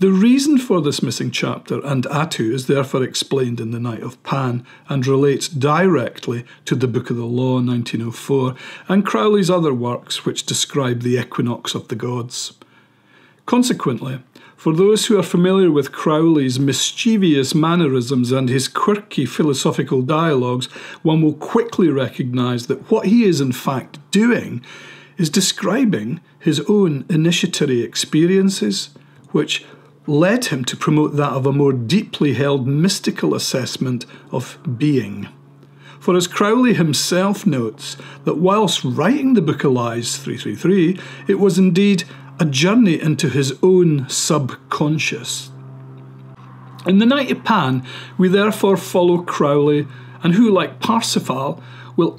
The reason for this missing chapter and Atu is therefore explained in The Night of Pan and relates directly to the Book of the Law 1904 and Crowley's other works which describe the equinox of the gods. Consequently, for those who are familiar with Crowley's mischievous mannerisms and his quirky philosophical dialogues, one will quickly recognise that what he is in fact doing is describing his own initiatory experiences, which led him to promote that of a more deeply held mystical assessment of being. For as Crowley himself notes, that whilst writing the Book of Lies 333, it was indeed a journey into his own subconscious. In The Night of Pan, we therefore follow Crowley, and who, like Parsifal, will